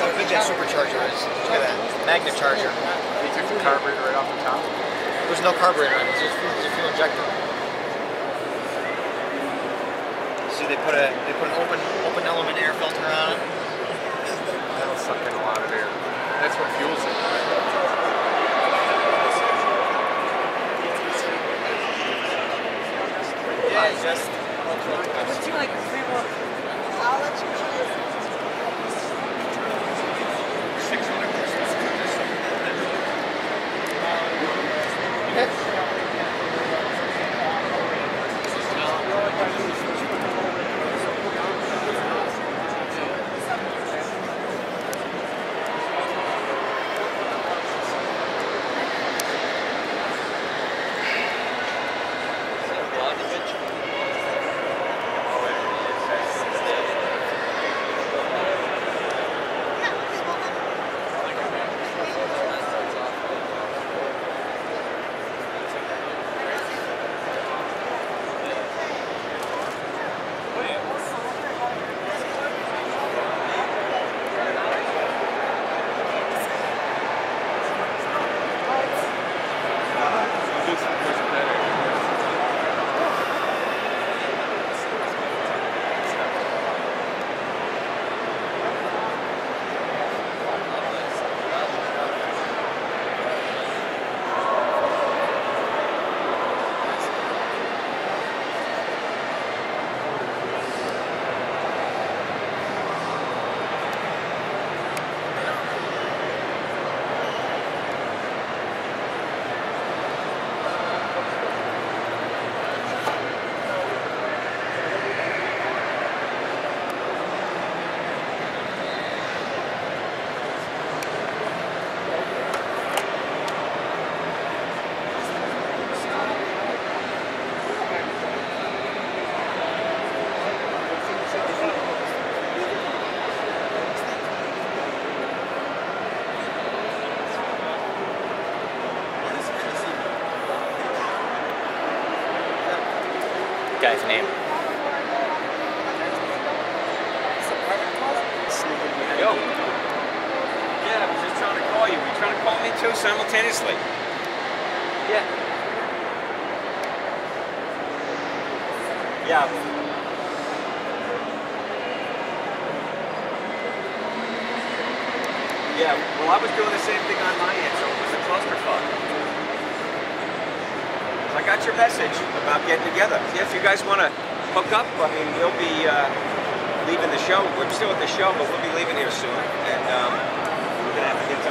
Look at that. Supercharger. Look at that Magnacharger. He took the carburetor right off the top. There's no carburetor on it. It's just, it's fuel injector. See, they put a they put an open open element air filter on it. That'll suck in a lot of air. That's what fuels it. Yeah, just. Would you like three more? I'll let you choose. Guy's name. Yo. Yeah, I was just trying to call you. Were you trying to call me too simultaneously? Yeah. Yeah. Yeah, well, I was doing the same thing on my end, so it was a clusterfuck. Got your message about getting together. If you guys want to hook up, I mean, we'll be uh, leaving the show. We're still at the show, but we'll be leaving here soon, and um, we're have to something.